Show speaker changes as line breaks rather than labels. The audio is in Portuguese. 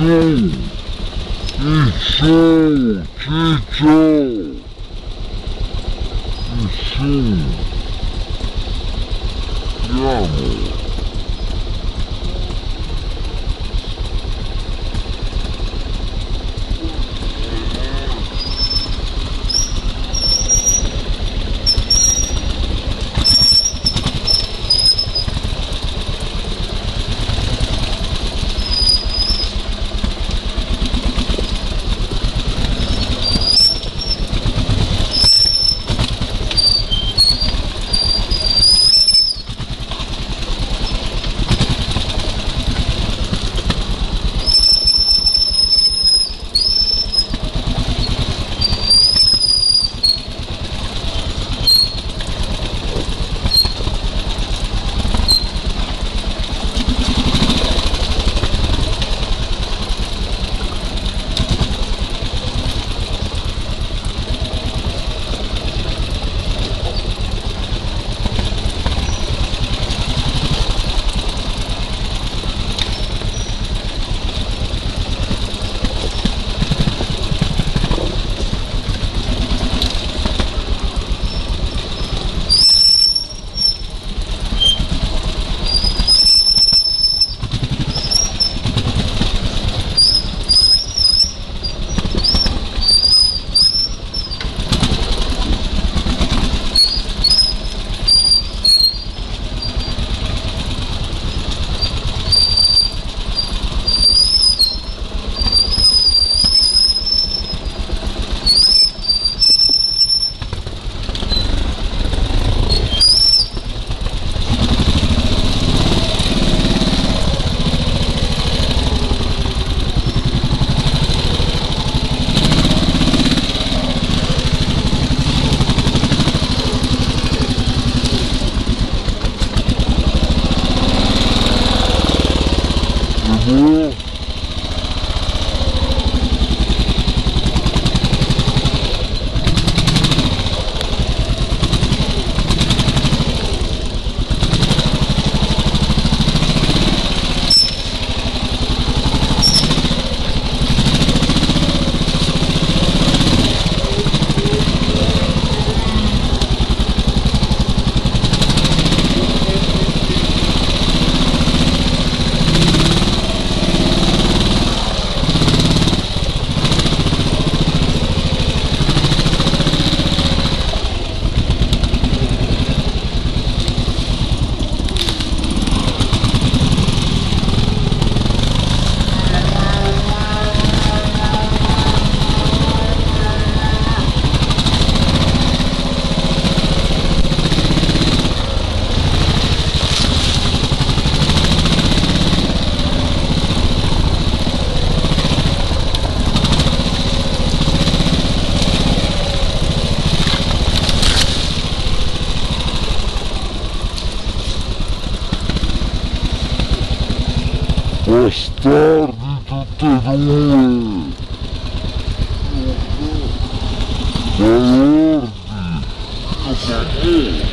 Tito,
Tito, Tito, Tito.
Угу. Bastardo ditador!
Valor!